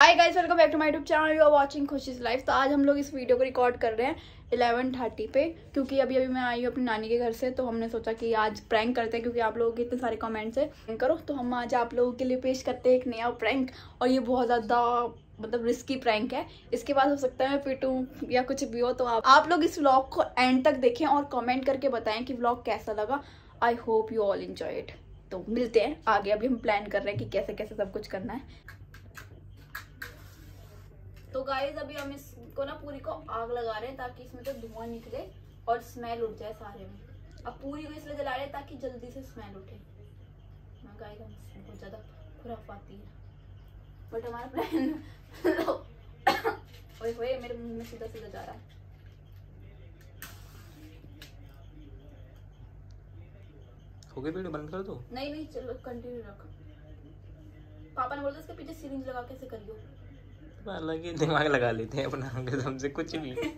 Hi guys welcome back to my YouTube channel you are watching Khushi's life तो आज हम लोग इस वीडियो को रिकॉर्ड कर रहे हैं इलेवन थर्टी पे, क्योंकि अभी अभी मैं आई हूँ अपनी नानी के घर से तो हमने सोचा कि आज प्रैंक करते हैं, क्योंकि आप लोगों के इतने सारे कमेंट्स है। करो तो हम आज आप लोगों के लिए पेश करते हैं एक नया प्रैंक और ये बहुत ज़्यादा मतलब रिस्की प्रैंक है। इसके बाद हो सकता है मैं पिटूँ या कुछ भी हो तो आप आप लोग इस व्लॉग को एंड तक देखें और कॉमेंट करके बताएँ कि व्लॉग कैसा लगा। I hope you all enjoy it तो मिलते हैं आगे, अभी हम प्लान कर रहे हैं कि कैसे कैसे सब कुछ करना है। तो गाइस अभी हम इसको ना पूरी को आग लगा रहे हैं ताकि इसमें तो धुआँ निकले और स्मेल उठ जाए सारे में। अब पूरी को इसलिए जला रहे हैं ताकि जल्दी से स्मेल उठे। गाइस हम बहुत ज़्यादा खुराफाती है। बट हमारा प्लान ओए होए मेरे मुँह में सीधा सीधा जा रहा है। हो गई वीडियो बंद कर दो? नहीं नहीं चलो कंटिन्यू रख। पापा ने बोला इसके पीछे सिरिंज लगा कैसे करियो। अलग ही दिमाग लगा लेते हैं अपना कसम से कुछ भी। यार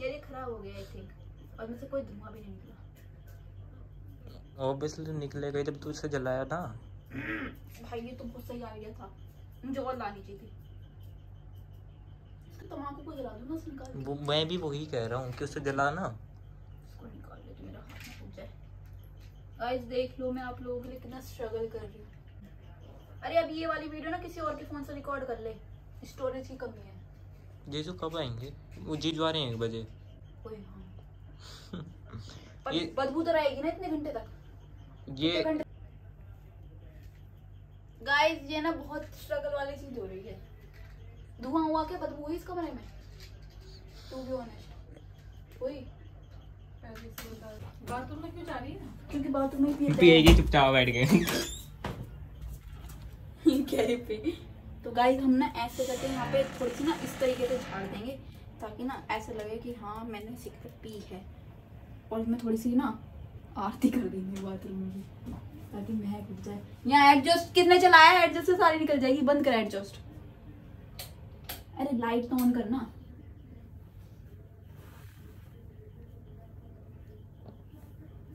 ये खराब हो गया आई थिंक और मुझसे कोई धुआँ भी नहीं निकला। ऑब्वियसली निकलेगा जब तू इसे जलाया ना भाई ये तो बहुत सही आइडिया था। मुझे और लानी चाहिए थी। तो तम्बाकू को जला दो ना निकाल वो मैं भी वही कह रहा हूँ कि उसे जला ना। उसको निकाल ले तो मेरा हाथ ना फूट जाए। गाइस देख लो मैं आप लोगों के लिए कितना स्ट्रगल कर रही हूँ। अरे अब ये वाली वीडियो ना किसी और के फ़ोन से रिकॉर्ड कर ले। स्टोरेज की कमी है। जीजू कब आएँगे? वो जीजू आ रहे हैं एक बजे। ओए हाँ। पर ये- बदबू तो रहेगी ना इतने घंटे तक। ये गाइस ये ना बहुत स्ट्रगल वाली चीज़ हो रही है। धुआँ हुआ के बदबू हुई इस कमरे में? टू बी ऑनेस्ट हुई। बाथरूम में क्यों जा रही है? क्योंकि बाथरूम में ही पिएगी चुपचाप बैठ के। कह पी। तो गाइस हम ना ऐसे करके यहाँ पे थोड़ी सी ना इस तरीके से झाड़ देंगे ताकि ना ऐसे लगे कि हाँ मैंने सिगरेट पी है। और इसमें थोड़ी सी ना आरती कर देंगे बाथरूम में ताकि महक उठ जाए। यहाँ एडजस्ट कितने चलाया है? एडजस्ट से सारी निकल जाएगी। बंद कर एडजस्ट अरे लाइट तो ऑन करना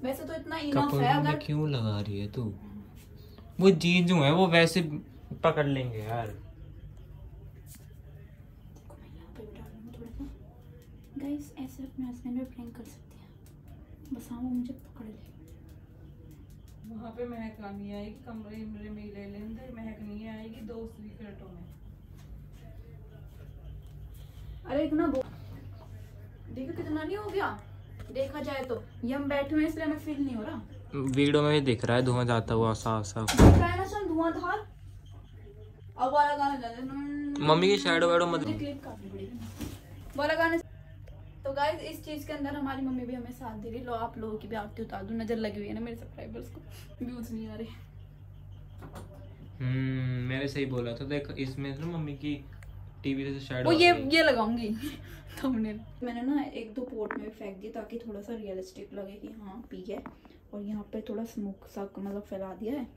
वैसे तो इतना इनफ है अगर क्यों लगा रही है तू? वो जीजू है वो वैसे पकड़ लेंगे यार। मैं गाइस ऐसे अपने हस्बैंड पे प्रैंक कर सकते हैं। बस हाँ वो मुझे पकड़ ले। वहाँ पे महक आनी आएगी कमरे कमरे में ही ले लेंगे महक नहीं आएगी दो सिगरेटों में। अरे इतना बो देखो कितना नहीं हो गया। देखा जाए तो ये हम बैठे हुए इसलिए हमें फील नहीं हो रहा। वीडियो में भी दिख रहा है धुआँ जाता हुआ साफ़ साफ़ सुन धुआंधार अब वाला गाना गा मम्मी की शैडो वैडो मत क्लिप काटनी पड़ेगी वाला गाने तो गाइस इस चीज़ के अंदर हमारी मम्मी भी हमें साथ दे रही लो आप लोगों की भी आरती उतार दो। नज़र लगी हुई है ना मेरे सब्सक्राइबर्स को। व्यूज़ नहीं आ रहे। हम्म मैंने सही बोला था। देख इसमें ना मम्मी की टीवी से शैडो वो ये ये लगाऊँगी। थंबनेल मैंने ना एक दो पोर्ट में फेंक दिया ताकि थोड़ा सा रियलिस्टिक लगे कि हाँ पी है। और यहाँ पे थोड़ा स्मोक सा मतलब फैला दिया है।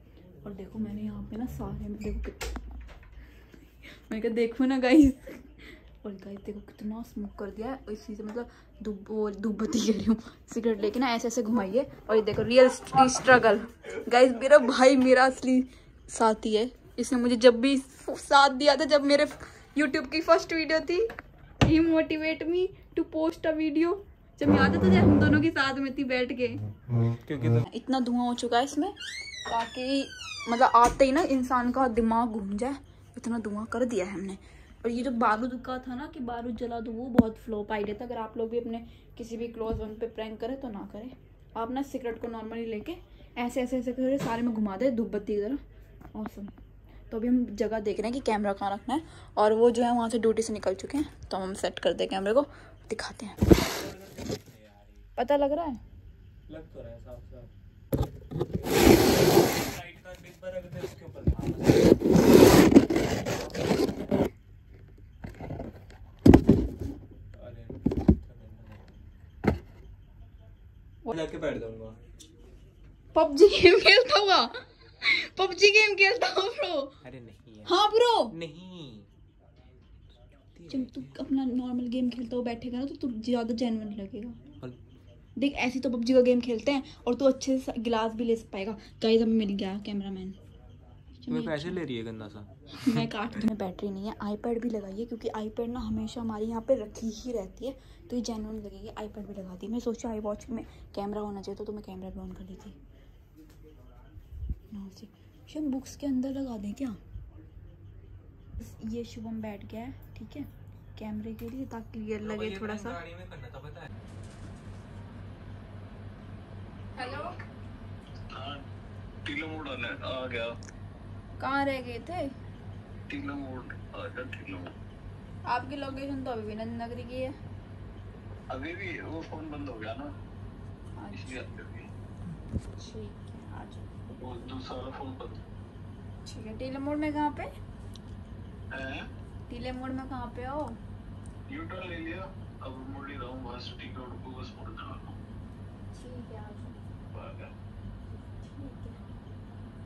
और देखो मैंने यहाँ पे ना सारे में देखो कित- मैंने कहा देखो ना गाइस और गाइस देखो कितना स्मोक कर दिया है। और इसी से मतलब धूप वो धूप बत्ती कह रही हूँ सिगरेट लेके ना ऐसे ऐसे घुमाइए। और ये देखो रियल स्ट्रगल गाइस मेरा भाई मेरा असली साथी है। इसने मुझे जब भी साथ दिया था जब मेरे यूट्यूब की फ़र्स्ट वीडियो थी ही motivate me to post a video जब याद है तुझे हम दोनों के साथ में थी बैठ के। क्योंकि तो इतना धुआँ हो चुका है इसमें ताकि मतलब आते ही ना इंसान का दिमाग घूम जाए। इतना धुआँ कर दिया है हमने। और ये जो बारूद का था ना कि बारूद जला दो वो बहुत फ्लॉप आइडिया था। अगर आप लोग भी अपने किसी भी क्लोज वन पे प्रैंक करें तो ना करें। आप ना सिगरेट को नॉर्मली लेके ऐसे ऐसे ऐसे करके सारे में घुमा दे धूप बत्ती की तरह। औसम तो अभी हम जगह देख रहे हैं कि कैमरा कहाँ रखना है। और वो जो है वहाँ से ड्यूटी से निकल चुके हैं। तो हम सेट कर दे कैमरे को दिखाते हैं। पता लग रहा है? लग तो रहा है साफ़ साफ़ लाइट का डिब्बा रख दे उसके ऊपर अरे जाके बैठ जाऊँगा। पबजी गेम खेलता हुआ पबजी गेम खेलता हूँ ब्रो अरे नहीं यार हाँ ब्रो नहीं। जब तू अपना नॉर्मल गेम खेलता हो बैठेगा ना तो तू ज़्यादा जेनवन लगेगा। देख ऐसी तो पबजी का गेम खेलते हैं और तू अच्छे से गिलास भी ले पाएगा। गाइस हमें मिल गया कैमरामैन तुम्हें पैसे ले रही है गंदा सा? मैं काट में बैटरी नहीं है आईपैड भी लगाइए क्योंकि आईपैड ना हमेशा हमारे यहाँ पे रखी ही रहती है तो ये जेनुअन लगेगी। आईपैड भी लगा दी। मैं सोचा आई वॉच में कैमरा होना चाहिए तो मैं कैमरा भी ऑन कर ली थी। शायद बुक्स के अंदर लगा दें क्या? ये शुभम बैठ गया है ठीक है? कैमरे के लिए ताकि क्लियर लगे थोड़ा सा। में करना था पता है? हेलो हाँ मोड़ आना आ गया। कहाँ रह गए थे? आपकी लोकेशन तो अभी भी नंद नगरी की है। अभी भी वो फ़ोन बंद हो गया ना। इसलिए अच्छा ठीक है आ जाओ। दूसरा फ़ोन बंद। ठीक है टीले मोड़ में कहाँ पे? टीले मोड़ में कहाँ पे हो? यू टर्न ले लिया अब मुड़ ही रहा हूँ को बस मुड़ जा रहा ठीक है आ जाओ। ठीक है।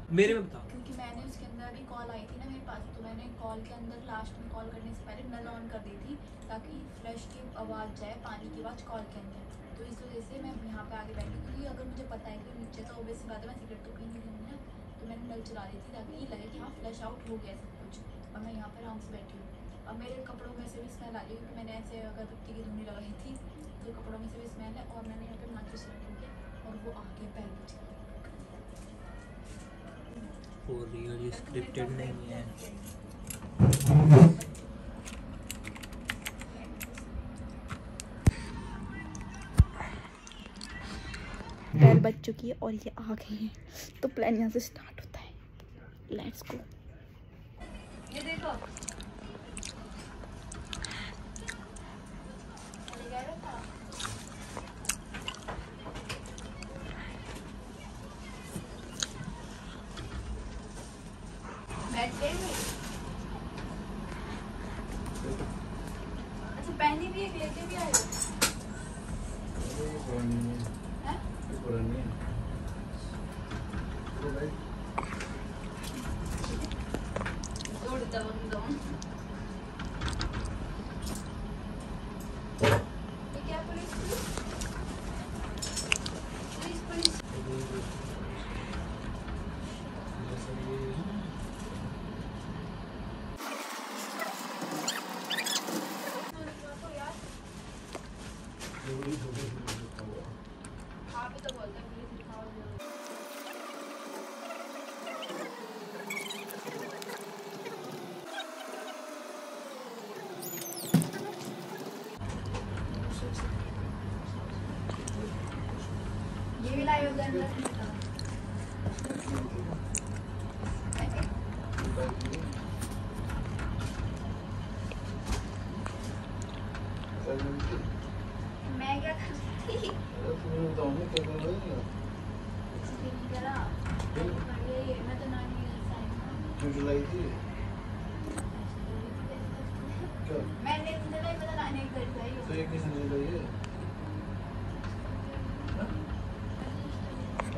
मेरे में बता क्योंकि मैंने उसके अंदर अभी कॉल आई थी ना मेरे पास तो मैंने कॉल के अंदर लास्ट में कॉल करने से पहले नल ऑन कर दी थी, ताकि फ्लश की आवाज़ जाए, पानी की आवाज़ कॉल के अंदर। तो इस वजह से मैं यहाँ पे आगे बैठी, क्योंकि अगर मुझे पता है कि नीचे तो ओबियस बात है, मैं सिगरेट तो पी नहीं रही ना तो मैंने नल चला दी थी, ताकि ये लगे कि हाँ फ्लश आउट हो गया सब कुछ। और मैं यहाँ पर आराम से बैठी हूँ। अब मेरे कपड़ों में से भी स्मेल आ रही क्योंकि मैंने ऐसे अगरबत्ती की धुनी लगाई थी तो कपड़ों में से भी स्मेल है, और मैंने यहाँ पर माचिस रखी है, और वो आगे बच गया फॉर रियल स्क्रिप्टेड नहीं है। बच चुकी है और ये आ गई है। तो प्लान यहाँ से स्टार्ट होता है। लेट्स गो ये देखो बैठ गई हुई? अच्छा पहनी भी एक लेके भी आए हो। हैं? Thank you.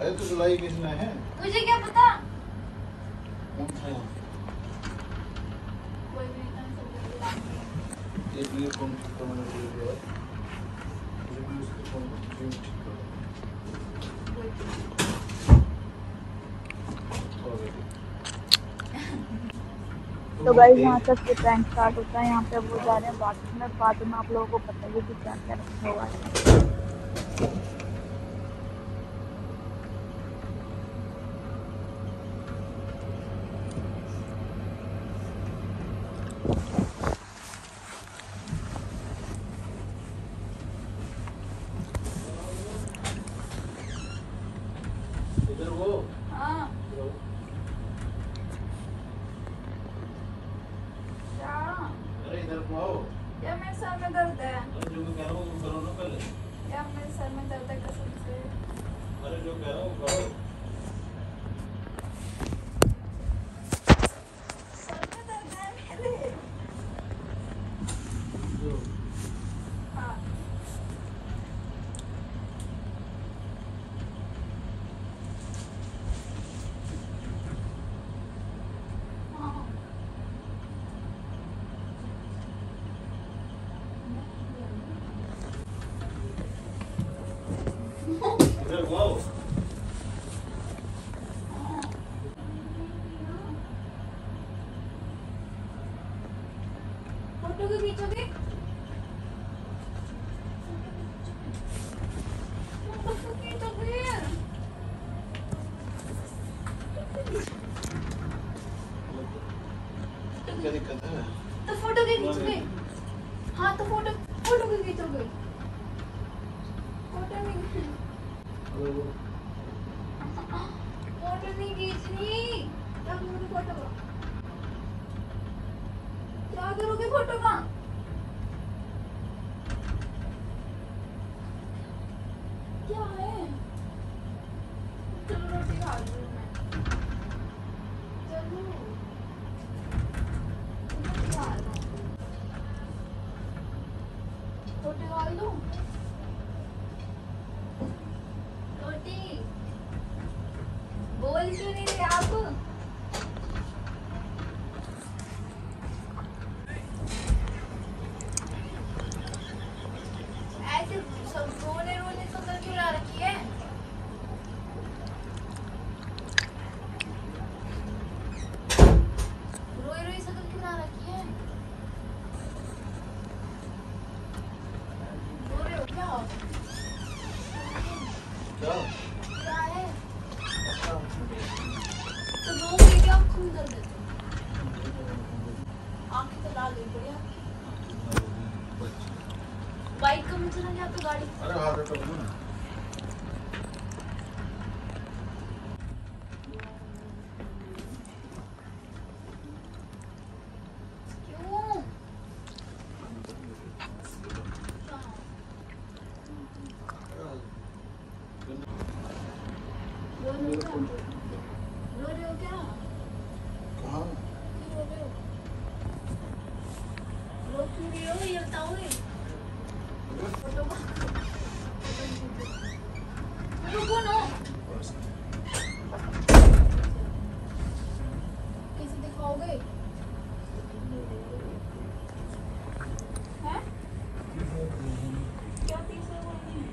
अरे तो जुलाई किसने है? मुझे क्या पता? कौन कोई भी था, कौन सा मैंने बोल दिया। मुझे भी उसके फ़ोन में ठीक करो तो गाइस यहाँ तक ये प्रैंक स्टार्ट होता है यहाँ पे अब वो जा रहे हैं बाथरूम में। बाथरूम में आप लोगों को पता ही है कि क्या क्या रखा हुआ है इधर वो हाँ क्या अरे इधर को आओ या मेरे सर में दर्द है अरे जो मैं कह रहा हूँ वो करो ना पहले या मेरे सर में दर्द है कसम से अरे जो कह रहा हूँ वो करो सर में दर्द है मेरे जो हाँ हाँ इधर को आओ खींचोगे फ़ोटो खींचोगे क्या दिक्कत है हाँ तो फ़ोटो फ़ोटो के खींचोगे फ़ोटो नहीं फ़ोटो नहीं खींचनी। क्या करोगे फ़ोटो का। क्या करोगे फ़ोटो का? क्या है? बोल नहीं रहे आप? बाइक का मुझे ना तो गाड़ी। अरे हाथ हटो ना क्यों रो रहे हो क्या रो रहे हो क्या कहाँ क्यों रो रहे हो रो क्यों रहे हो ये बताओगे फ़ोटो का रुको ना कैसे दिखाओगे हैं क्या तीसरा बोलनी है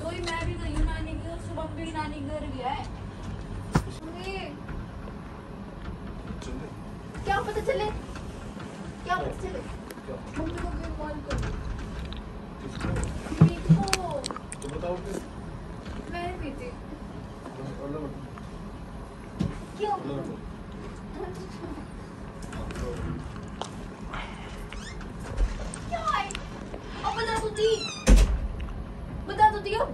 तो ही मैं भी गई हूँ नानी के घर सुबह भी नानी के घर गया है अरे, चले क्या पता चले क्या पता चले क्या मम्मी को भी कॉल करो किसको मीत को तो बताओ फिर मैं नहीं पीती अल्लाह बता क्यों अल्लाह बता क्या है अब बता तो दी दियो।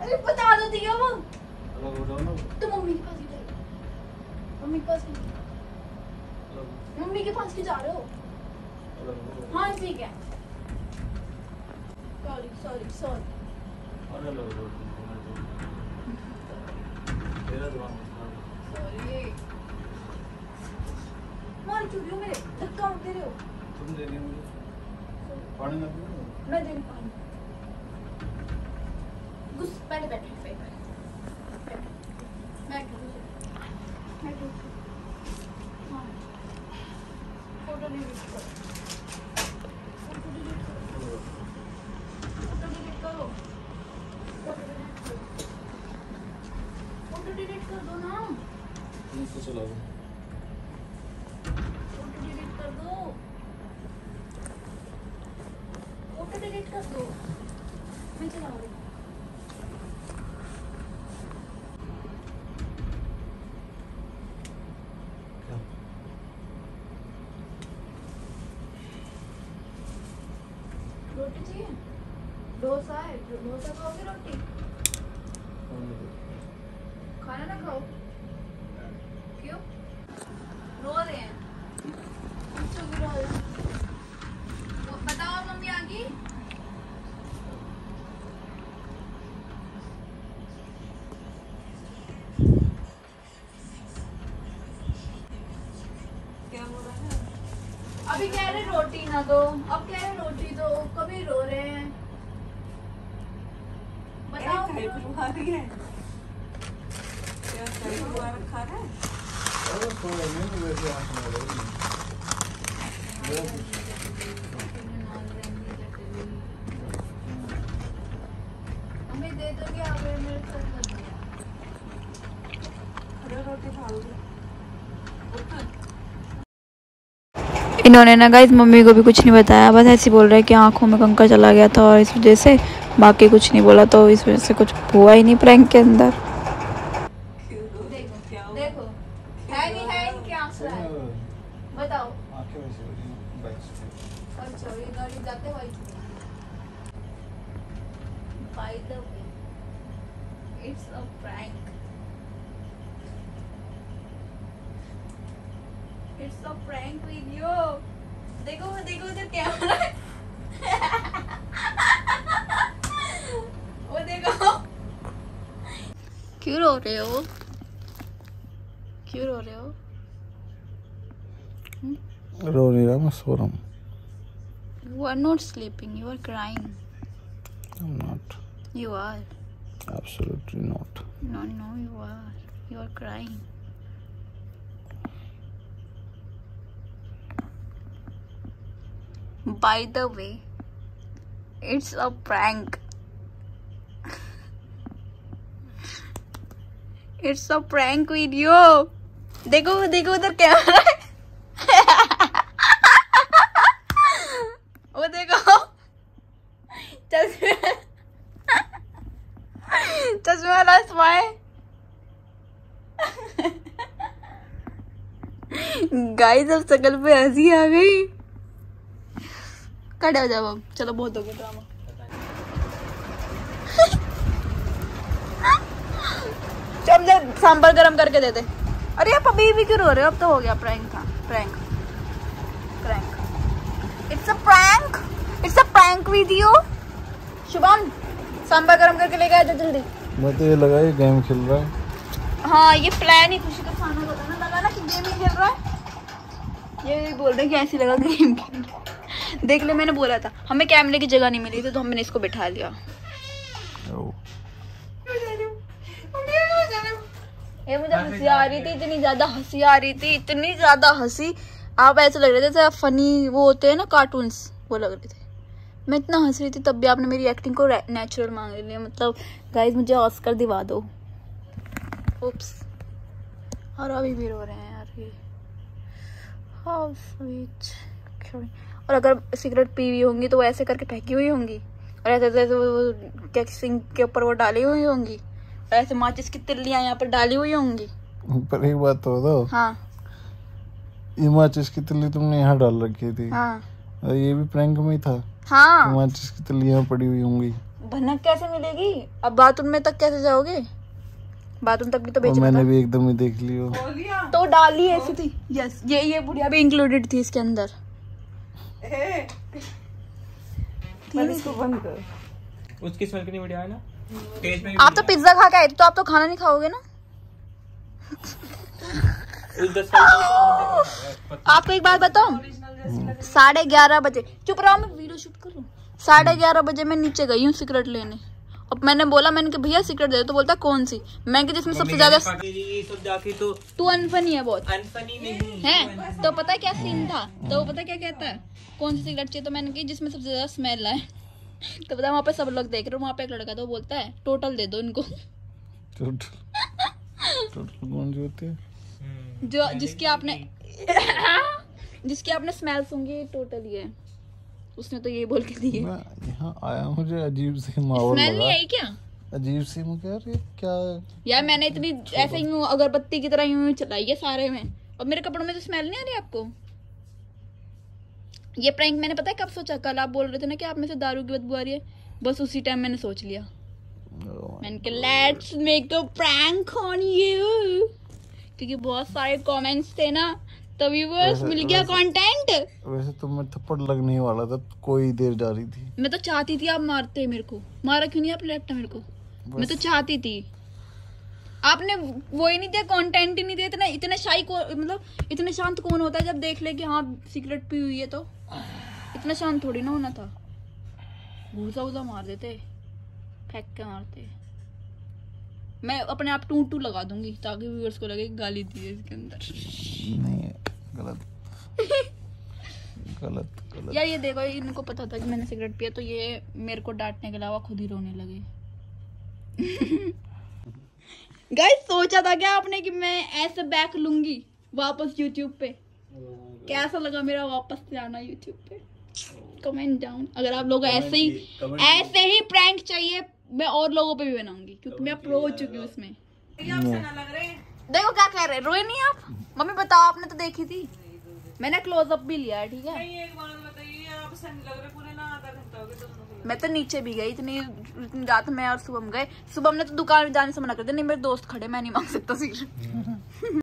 अरे बता तो दियो। वो तो मम्मी के पास ही? मम्मी के पास ही मम्मी के पास क्यों जा रहे हो? हाँ ठीक है। सॉरी सॉरी सॉरी अरे अल्लाह तेरा दिमाग सॉरी मार रही हो मेरे धक्का दे रहे। हो तुम दे दिया मुझे। पानी ना पियो। मैं दे नहीं पाऊँगी गुस बैठ बैठ बैठ। बैठ बैठ हाँ। फ़ोटो डिलीट करो फ़ोटो डिलीट करो फ़ोटो डिलीट करो फ़ोटो डिलीट करो फ़ोटो डिलीट कर दो ना नीचे चला दो फ़ोटो डिलीट कर दो फ़ोटो डिलीट कर दो मैं चला रही हूँ क्या रोटी चाहिए? डोसा है डोसा खाओगे रोटी? खाना ना खाओ। क्यों? रो रहे हैं। बताओ मम्मी आ गई क्या रहा है? अभी कह रहे रोटी ना दो। अब कह रहे रोटी दो कभी रो रहे हैं बताओ क्या इन्होंने ना गाइस मम्मी को भी कुछ नहीं बताया, बस ऐसे बोल रहे हैं कि आँखों में कंकर चला गया था और इस वजह से बाकी कुछ नहीं बोला तो इस वजह से कुछ हुआ ही नहीं प्रैंक के अंदर। देखो, है नहीं, है इनके आँसू है? बताओ। 귤오레오 귤오레오 hmm? Rory Ramaswaram you are not sleeping you are crying. I'm not. You are. Absolutely not. No no you are. You are crying. By the way it's a prank. It's a prank video. देखो देखो उधर camera वो देखो। चश्मे। चश्मे guys अब शकल पे हँसी आ गई। खड़े हो जाओ चलो, बहुत हो गया ड्रामा चल मुझे सांबर गरम करके दे दे। अरे आप अभी भी क्यों रो रहे हो? अब तो हो गया प्रैंक था। Prank. Prank. It's a prank it's a prank video Shubham sambar गरम करके आ जा जल्दी। मैं तो ये लगा ये गेम खेल रहा है। हाँ ये प्लान ही खुशी का खाना बताना लगा ना कि गेम ही खेल रहा है। ये बोल रहे हैं कि ऐसे लगा गेम खेल रहा देख ले मैंने बोला था हमें कैमरे की जगह नहीं मिली थी तो हमने इसको बिठा लिया। ये मुझे हँसी आ रही थी इतनी ज़्यादा हँसी आ रही थी इतनी ज़्यादा हँसी। आप ऐसे लग रहे थे जैसे फनी वो होते हैं ना कार्टून्स वो लग रहे थे। मैं इतना हंस रही थी तब भी आपने मेरी एक्टिंग को नेचुरल मांग लिया। मतलब गाइस मुझे ऑस्कर दिवा दो। उप्स और अभी भी रो रहे हैं यार ये। हाउ स्वीट और अगर सिगरेट पी हुई होंगी तो वो ऐसे करके फेंकी हुई होंगी। और ऐसे ऐसे वो सिंक के ऊपर वो डाली हुई होंगी। ऐसे माचिस की तिल्लियाँ यहाँ पर डाली हुई होंगी। पर एक बात तो। बताओ हाँ। ये माचिस की तिल्ली तुमने यहाँ डाल रखी थी। हाँ। और ये भी प्रैंक में ही था। हाँ। माचिस की तिल्ली यहाँ पड़ी हुई होंगी। भनक कैसे मिलेगी? अब बाथरूम में तक कैसे जाओगे? बाथरूम तक भी तो बेचना मैंने भी एकदम ही देख लियो बोलिया तो डाली ऐसी थी। यस ये ये बुढ़िया भी इंक्लूडेड थी इसके अंदर। ए पर इसको बंद कर। उसकी स्मेल कितनी बढ़िया है ना? आप तो पिज्जा खा के आए तो आप तो खाना नहीं खाओगे ना? आपको एक बात बताऊँ? साढ़े ग्यारह बजे। चुप रहो मैं वीडियो शूट कर साढ़े ग्यारह बजे मैं नीचे गई हूँ सिगरेट लेने। अब मैंने बोला मैंने कहा भैया सिगरेट दे तो बोलता कौन सी? मैं कि जिसमें सबसे ज़्यादा कहती, "पापी, ये सब जाके तो तू अनफनी है बहुत। अनफनी नहीं है। तो पता क्या सीन था? तो पता क्या कहता है? कौन सी सिगरेट चाहिए? तो मैंने की जिसमें सबसे ज़्यादा स्मेल आए तो पता वहाँ पे सब लोग देख रहे हो वहाँ पे एक लड़का था वो बोलता है टोटल दे दो इनको। टोटल। टोटल कौन सी होती है? हम्म, जो जिसकी आपने जिसकी आपने स्मेल सूंघी टोटल ये उसने तो यही बोल के दी है। यहाँ आया मुझे अजीब सी माहौल स्मेल नहीं आई क्या? अजीब सी मैं कह रही क्या यार मैंने इतनी ऐसे ही अगरबत्ती की तरह यूँ चलाई है सारे में। और मेरे कपड़ों में तो स्मेल नहीं आ रही आपको? ये प्रैंक मैंने पता है कब सोचा? कल आप बोल रहे थे ना कि आप में से दारू की बदबू आ रही है। बस उसी टाइम मैंने सोच लिया। मैंने कहा let's make a prank on you क्योंकि बहुत सारे कमेंट्स थे ना तो व्यूअर्स मिल गया कंटेंट वैसे तो मैं थप्पड़ लगने ही वाला था कोई देर जा रही थी। मैं तो चाहती थी आप मारते मेरे को। मारा क्यों नहीं आप लेफ़्ट मेरे को? मैं तो चाहती थी। आपने वो ही नहीं दिया कंटेंट ही नहीं दिया इतना इतने शाही को मतलब इतने शांत कौन होता है जब देख ले कि हाँ सिगरेट पी हुई है तो? इतना शांत थोड़ी ना होना था। भूसा वूसा मार देते फेंक के मारते। मैं अपने आप टू टू लगा दूँगी ताकि व्यूअर्स को लगे गाली दी है इसके अंदर। नहीं गलत। गलत गलत। यार ये देखो इनको पता था कि मैंने सिगरेट पिया तो ये मेरे को डांटने के अलावा खुद ही रोने लगे। गाइस सोचा था क्या आपने कि मैं ऐसे बैक लूँगी वापस यूट्यूब पे? कैसा लगा मेरा वापस से आना यूट्यूब पे? कमेंट डाउन अगर आप लोग ऐसे ही ऐसे ही प्रैंक चाहिए मैं और लोगों पे भी बनाऊँगी क्योंकि मैं प्रो हो चुकी हूँ उसमें। देखो क्या कह रहे हैं। रोए नहीं आप? मम्मी बताओ आपने तो देखी थी। मैंने क्लोजअप भी लिया है ठीक है? मैं तो नीचे भी गई, इतनी इतनी रात में और सुबह गए। सुबह हमने तो दुकान में जाने से मना कर दिया, नहीं, मेरे दोस्त खड़े, मैं नहीं मांग सकता सिर